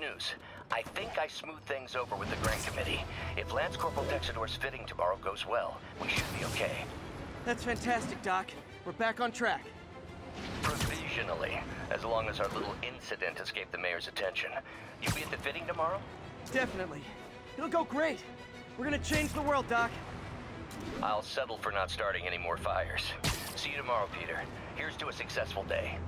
news. I think I smoothed things over with the Grant Committee. If Lance Corporal Texidor's fitting tomorrow goes well, we should be okay. That's fantastic, Doc. We're back on track. Provisionally, as long as our little incident escaped the mayor's attention. You'll be at the fitting tomorrow? Definitely. It'll go great. We're gonna change the world, Doc. I'll settle for not starting any more fires. See you tomorrow, Peter. Here's to a successful day.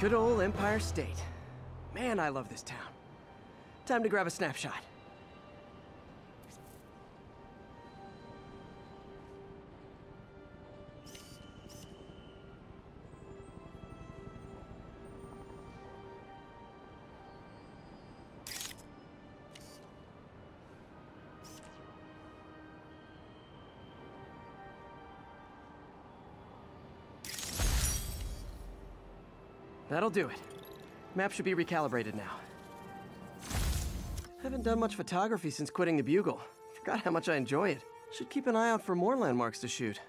Good old Empire State. Man, I love this town. Time to grab a snapshot. That'll do it. Map should be recalibrated now. Haven't done much photography since quitting the Bugle. Forgot how much I enjoy it. Should keep an eye out for more landmarks to shoot.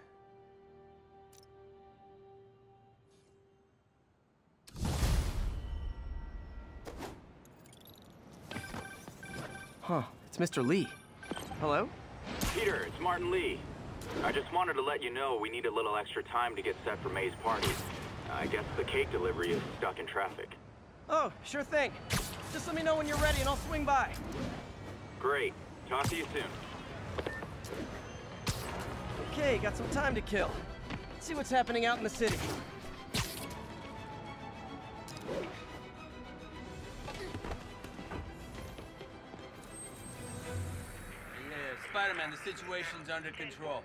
Huh, it's Mr. Lee. Hello? Peter, it's Martin Lee. I just wanted to let you know we need a little extra time to get set for May's party. I guess the cake delivery is stuck in traffic. Oh, sure thing. Just let me know when you're ready and I'll swing by. Great. Talk to you soon. Okay, got some time to kill. Let's see what's happening out in the city. Yeah, uh, Spider-Man, the situation's under control.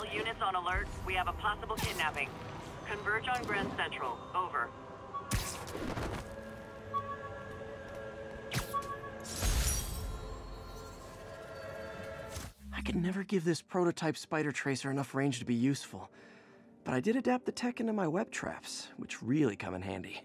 All units on alert. We have a possible kidnapping. Converge on Grand Central. Over. I could never give this prototype spider tracer enough range to be useful. But I did adapt the tech into my web traps, which really come in handy.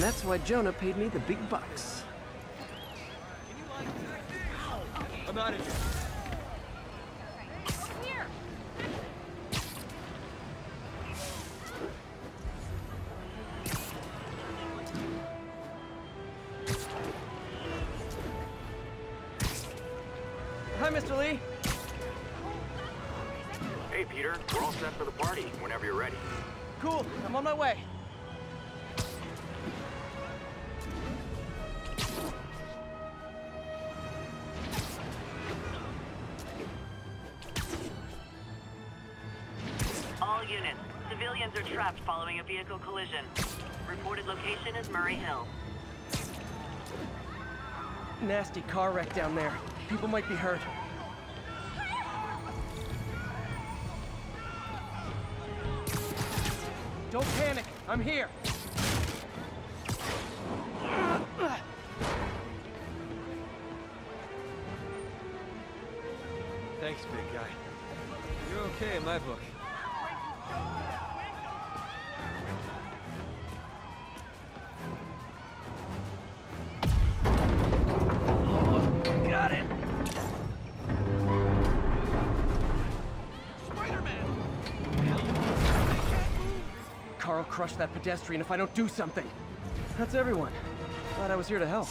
And that's why Jonah paid me the big bucks. I'm out of here. Vehicle collision. Reported location is Murray Hill. Nasty car wreck down there. People might be hurt. Don't panic. I'm here. Thanks, big guy. You're okay in my book. Crushed that pedestrian if I don't do something. That's everyone. Glad I was here to help.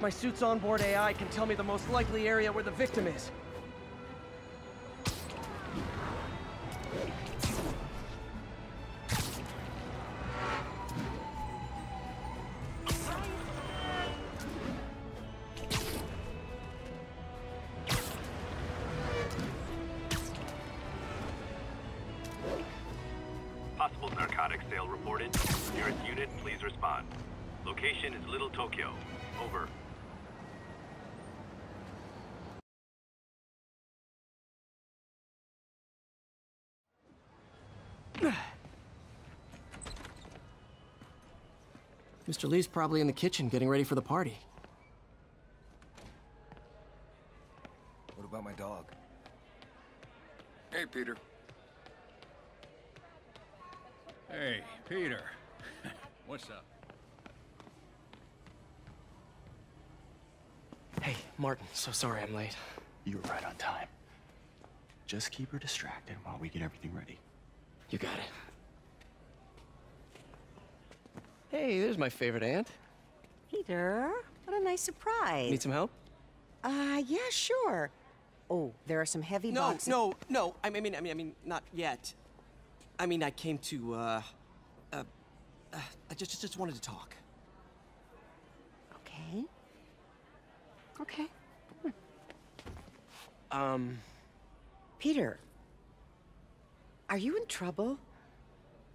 My suit's onboard AI can tell me the most likely area where the victim is. Possible sale reported. Nearest unit, please respond. Location is Little Tokyo. Over. Mr. Lee's probably in the kitchen getting ready for the party. What about my dog? Hey, Peter. Hey, Peter. What's up? Hey, Martin, so sorry I'm late. You were right on time. Just keep her distracted while we get everything ready. You got it. Hey, there's my favorite aunt. Peter, what a nice surprise. Need some help? Uh, yeah, sure. Oh, there are some heavy No, boxes. no, no. no. I mean, I mean, I mean, not yet. I mean, I came to, uh, uh, uh I just, just, just wanted to talk. Okay. Okay. Um, Peter, are you in trouble?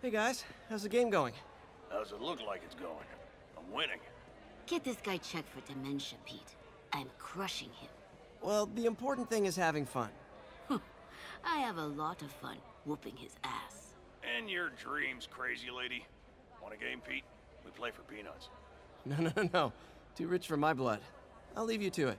Hey guys, how's the game going? How's it look like it's going? I'm winning. Get this guy checked for dementia, Pete. I'm crushing him. Well, the important thing is having fun. I have a lot of fun whooping his ass. And your dreams, crazy lady. Want a game, Pete? We play for peanuts. No, no, no, no. Too rich for my blood. I'll leave you to it.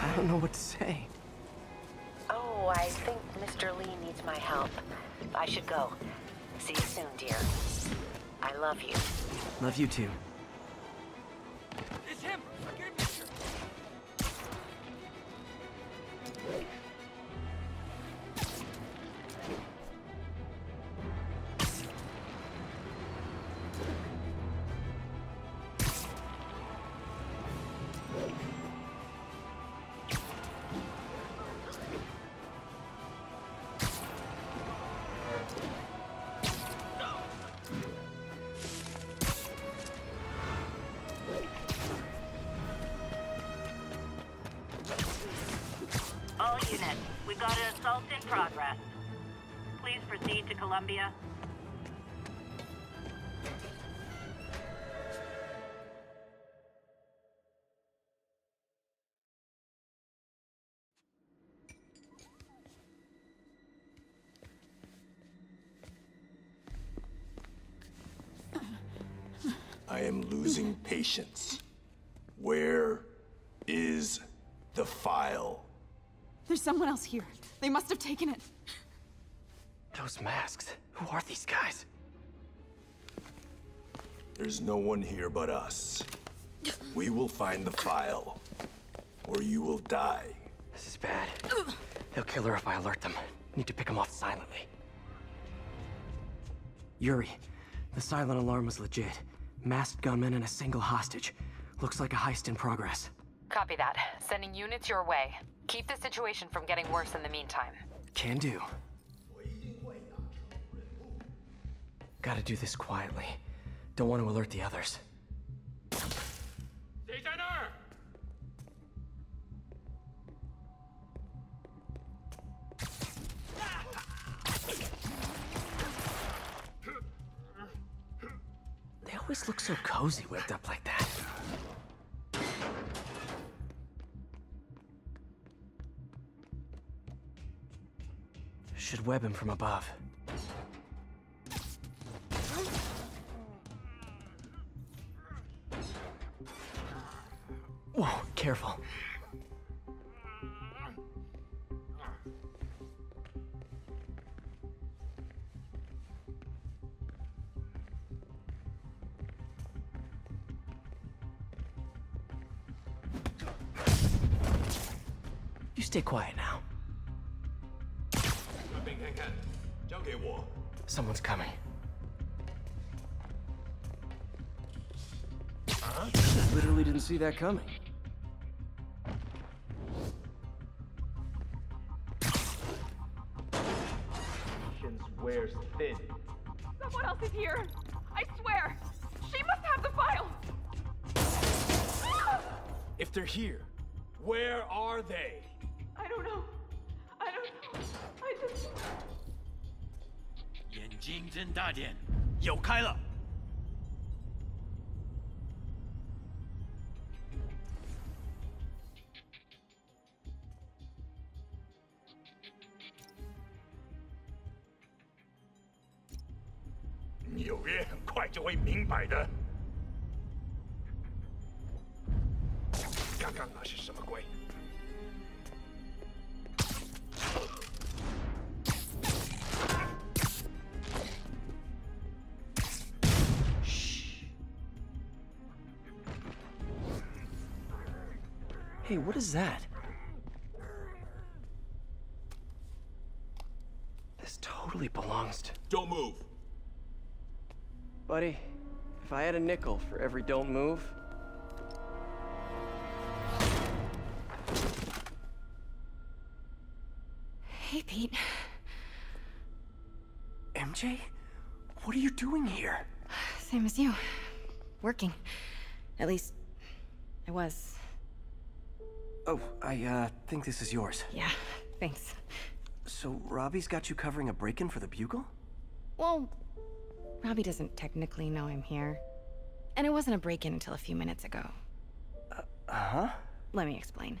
I don't know what to say. Oh, I think Mr. Lee needs my help. I should go. See you soon, dear. I love you. Love you too. It's him! Get me! All units, we've got an assault in progress. Please proceed to Columbia. I am losing patience. Someone else here. They must have taken it. Those masks. Who are these guys? There's no one here but us. We will find the file, or you will die. This is bad. They'll kill her if I alert them. Need to pick them off silently. Yuri, the silent alarm was legit. Masked gunmen and a single hostage. Looks like a heist in progress. Copy that. Sending units your way. Keep the situation from getting worse in the meantime. Can do. Gotta do this quietly. Don't want to alert the others. They always look so cozy whipped up like Web him from above. Whoa, careful. You stay quiet now. Someone's coming. Huh? I literally didn't see that coming. Patience wears thin. Someone else is here. I swear. She must have the file. Ah! If they're here, where are they? I don't know. I don't know. I just... 金针大典又开了。纽约很快就会明白的。What is that? This totally belongs to. Don't move. Buddy, if I had a nickel for every don't move. Hey, Pete. MJ? What are you doing here? Same as you. Working. At least, I was. Oh, I, uh, think this is yours. Yeah, thanks. So, Robbie's got you covering a break in for the Bugle? Well, Robbie doesn't technically know I'm here. And it wasn't a break in until a few minutes ago. Uh huh? Let me explain.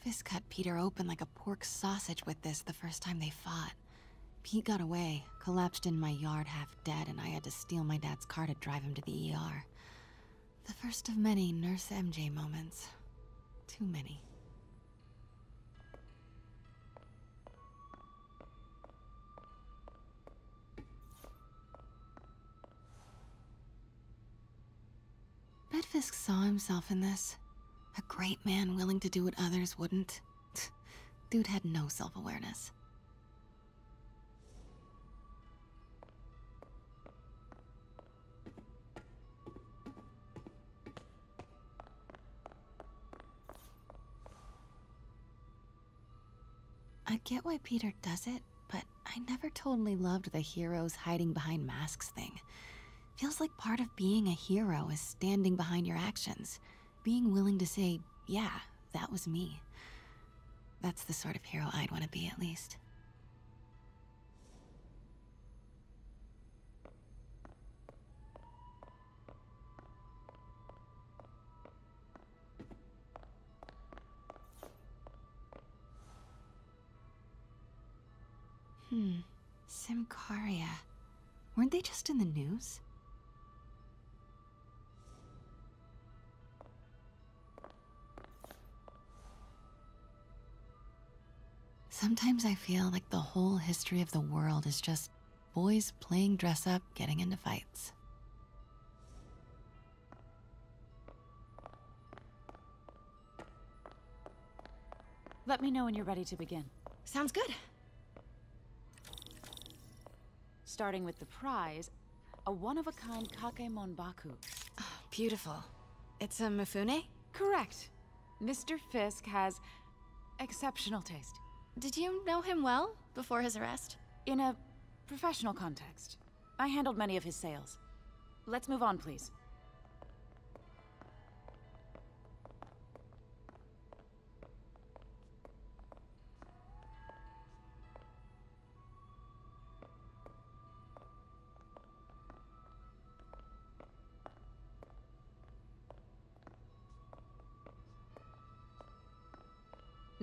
Fisk cut Peter open like a pork sausage with this the first time they fought. Pete got away, collapsed in my yard half dead, and I had to steal my dad's car to drive him to the ER. The first of many Nurse MJ moments. Too many. Bet Fisk saw himself in this. A great man willing to do what others wouldn't. Dude had no self awareness. I get why Peter does it, but I never totally loved the heroes hiding behind masks thing. Feels like part of being a hero is standing behind your actions, being willing to say, yeah, that was me. That's the sort of hero I'd want to be, at least. Hmm. Symkaria. Weren't they just in the news? Sometimes I feel like the whole history of the world is just boys playing dress up, getting into fights. Let me know when you're ready to begin. Sounds good. Starting with the prize, a one-of-a-kind Kakiemon Baku. Oh, beautiful. It's a Mifune? Correct. Mr. Fisk has exceptional taste. Did you know him well before his arrest? In a professional context. I handled many of his sales. Let's move on, please.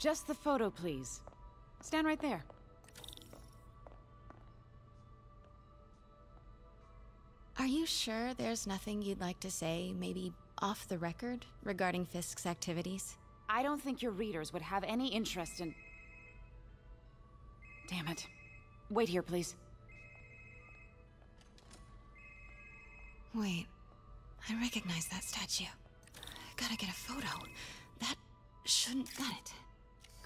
Just the photo, please. Stand right there. Are you sure there's nothing you'd like to say, maybe off the record, regarding Fisk's activities? I don't think your readers would have any interest in... Damn it. Wait here, please. Wait. I recognize that statue. Gotta get a photo. That shouldn't... Got it.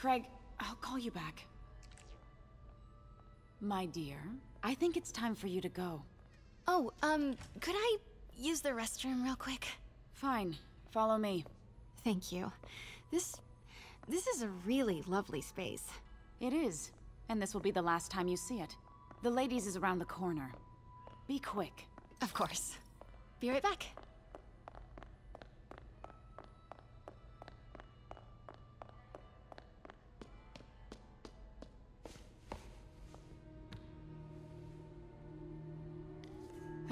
Craig, I'll call you back. My dear, I think it's time for you to go. Oh, um, could I use the restroom real quick? Fine. Follow me. Thank you. This... this is a really lovely space. It is. And this will be the last time you see it. The ladies is around the corner. Be quick. Of course. Be right back.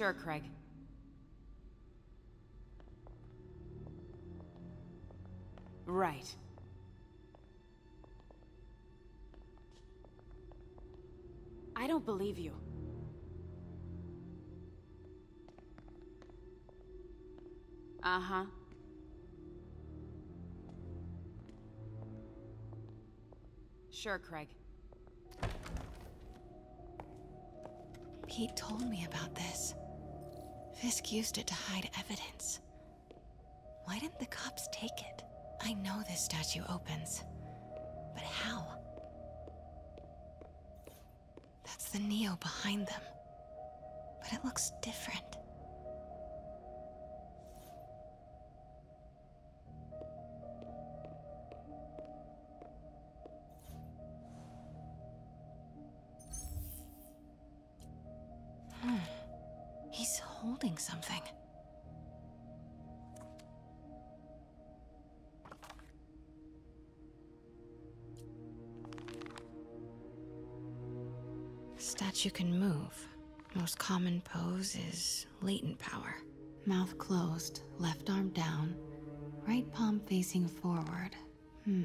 Sure, Craig. Right. I don't believe you. Uh-huh. Sure, Craig. Pete told me about this. Fisk used it to hide evidence. Why didn't the cops take it? I know this statue opens. But how? That's the Nio behind them. But it looks different. Latent power. Mouth closed, left arm down, right palm facing forward. Hmm.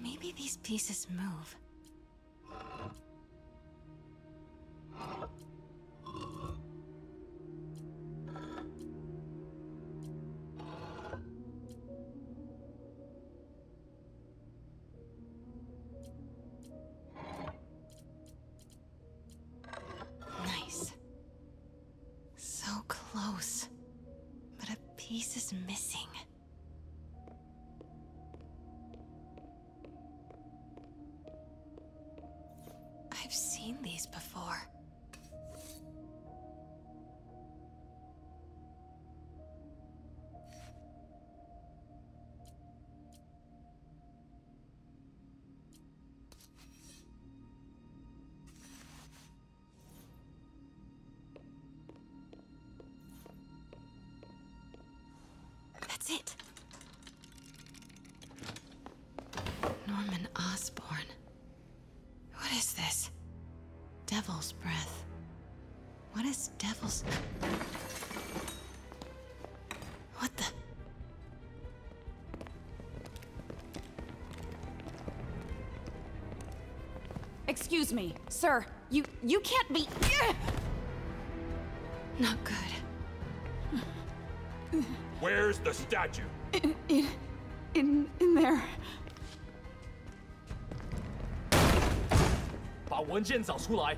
Maybe these pieces move. Devil's breath. What is devil's. What the. Excuse me, sir. You you can't be. Not good. Where's the statue? In in in in there. 把文件找出来。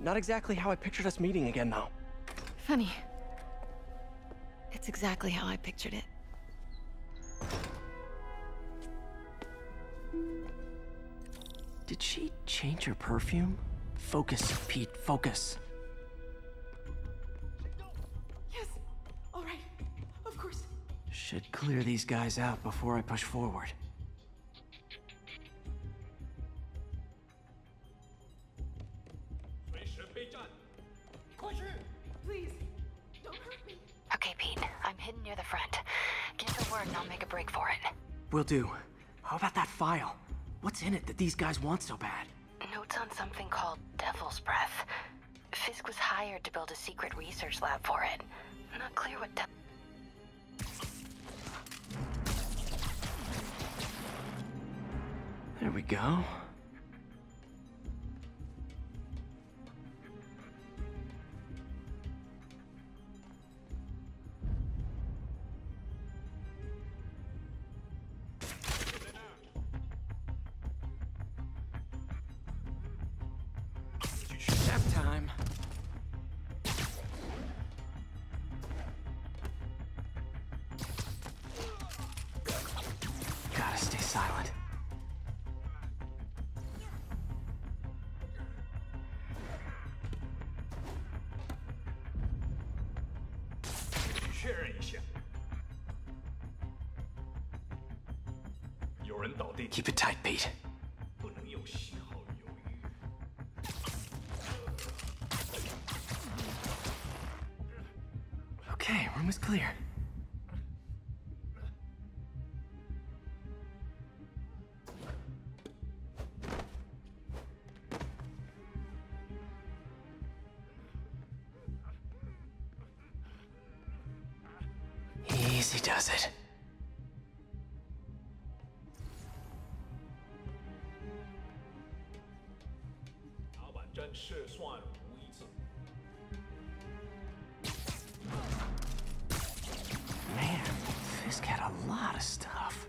Not exactly how I pictured us meeting again, though. Funny. It's exactly how I pictured it. Did she change her perfume? Focus, Pete, focus. Yes. All right. Of course. Should clear these guys out before I push forward. Break for it. Will do. How about that file? What's in it that these guys want so bad? Notes on something called Devil's Breath. Fisk was hired to build a secret research lab for it. Not clear what de- There we go. Keep it tight, Pete. Okay, room is clear. Man, Fisk had a lot of stuff.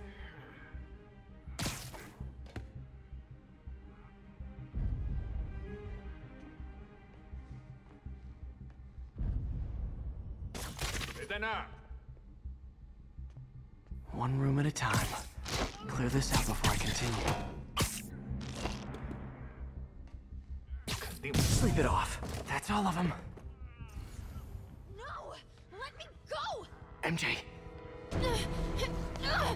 One room at a time. Clear this out before I continue. Sleep it off. That's all of them. No! Let me go! MJ, uh, uh,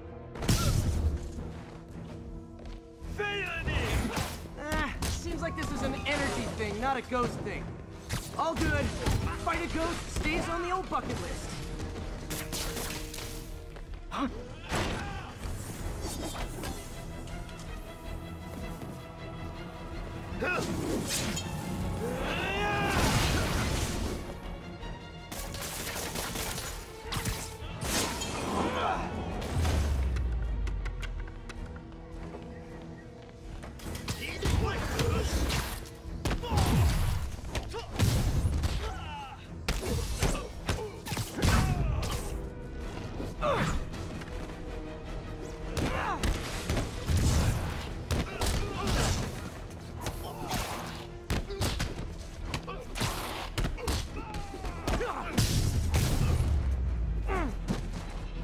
Seems like this is an energy thing, not a ghost thing. All good. Fight a ghost stays on the old bucket list. Huh?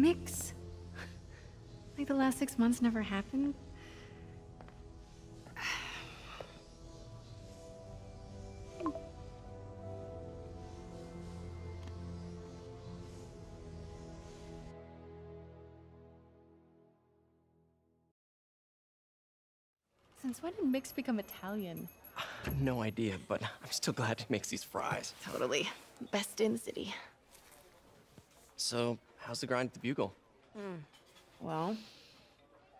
Mix? Like the last six months never happened? Since when did Mix become Italian? No idea, but I'm still glad he makes these fries. Totally. Best in the city. So, how's the grind at the Bugle? Hmm. Well,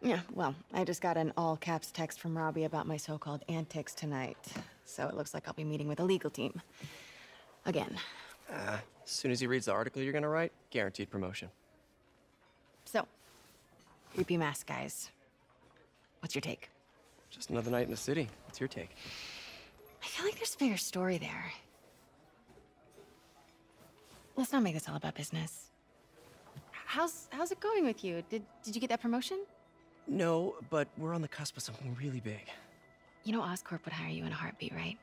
yeah, well, I just got an all caps text from Robbie about my so called antics tonight. So it looks like I'll be meeting with a legal team. Again. Uh, as soon as he reads the article you're gonna write, guaranteed promotion. So, creepy mask guys. What's your take? Just another night in the city. What's your take? I feel like there's a bigger story there. Let's not make this all about business. How's how's it going with you? Did did you get that promotion? No, but we're on the cusp of something really big. You know Oscorp would hire you in a heartbeat, right?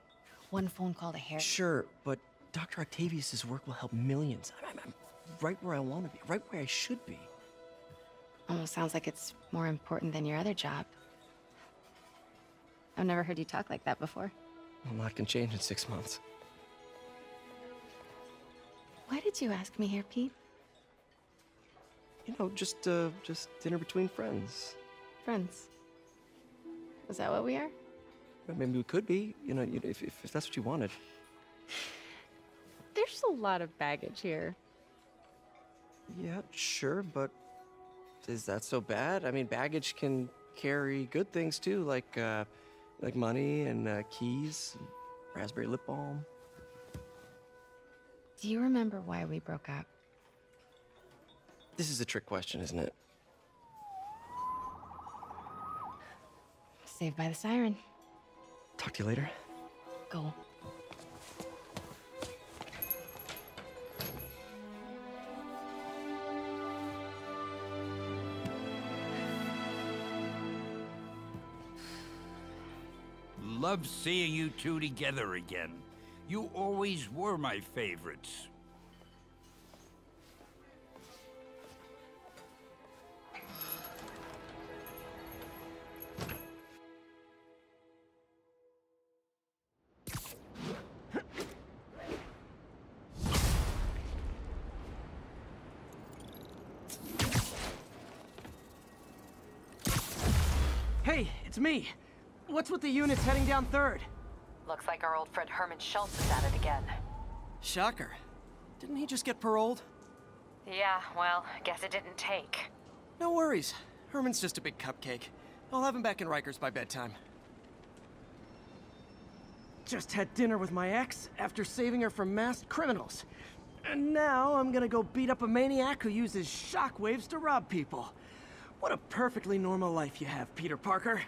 One phone call to Harry. Sure, but Dr. Octavius's work will help millions. I'm, I'm right where I want to be, right where I should be. Almost sounds like it's more important than your other job. I've never heard you talk like that before. A lot can change in six months. Why did you ask me here, Pete? You know, just uh, just dinner between friends. Friends. Is that what we are? Well, Maybe we could be. You know, you- if, if, if that's what you wanted. There's a lot of baggage here. Yeah, sure, but is that so bad? I mean, baggage can carry good things too, like uh, like money and uh, keys, and raspberry lip balm. Do you remember why we broke up? This is a trick question, isn't it? Saved by the siren. Talk to you later. Go. Love seeing you two together again. You always were my favorites. Me. What's with the units heading down third? Looks like our old friend Herman Schultz is at it again. Shocker. Didn't he just get paroled? Yeah, well, guess it didn't take. No worries. Herman's just a big cupcake. I'll have him back in Rikers by bedtime. Just had dinner with my ex after saving her from masked criminals. And now I'm gonna go beat up a maniac who uses shockwaves to rob people. What a perfectly normal life you have, Peter Parker.